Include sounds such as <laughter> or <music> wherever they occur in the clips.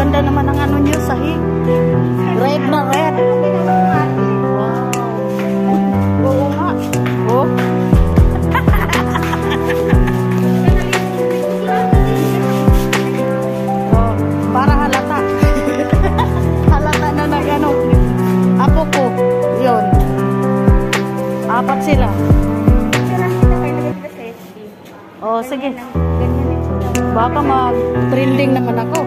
ganda naman ng ano nyo, sahig. Red na red. Wow. Oo nga. Oh. Oh, <laughs> para halata. <laughs> halata na nag ano. Apo ko. Yun. Apat sila. Oh, sige. Baka mag-trending naman ako.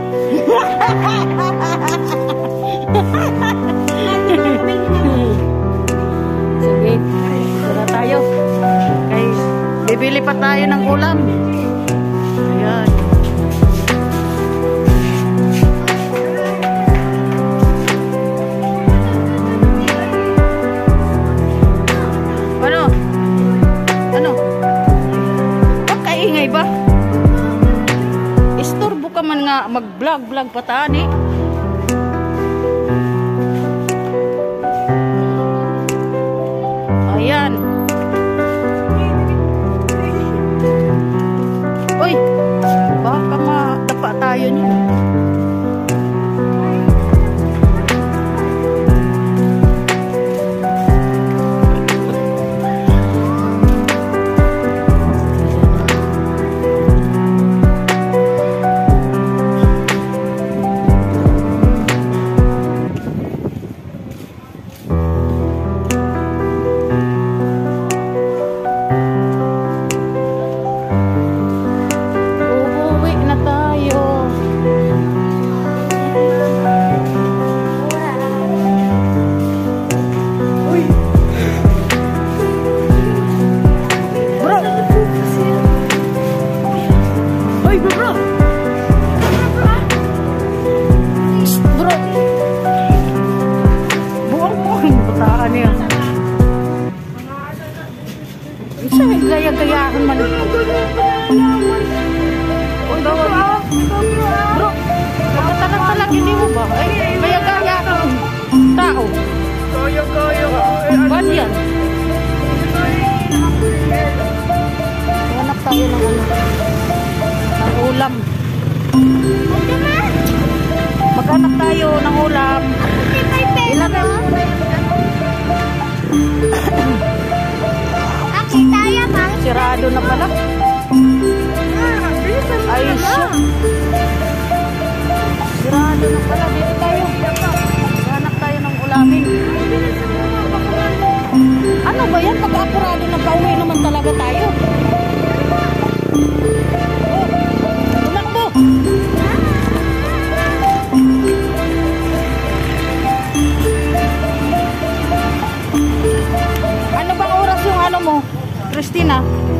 Sige. Tara tayo. Kay, bibili pa tayo ng ulam. Nga mag-vlog-vlog pa tani. Ulam. Ilan na? Sirado na pala. Ay, siya. Sirado na pala. Dito tayo. Hanap tayo ng ulamin. Ano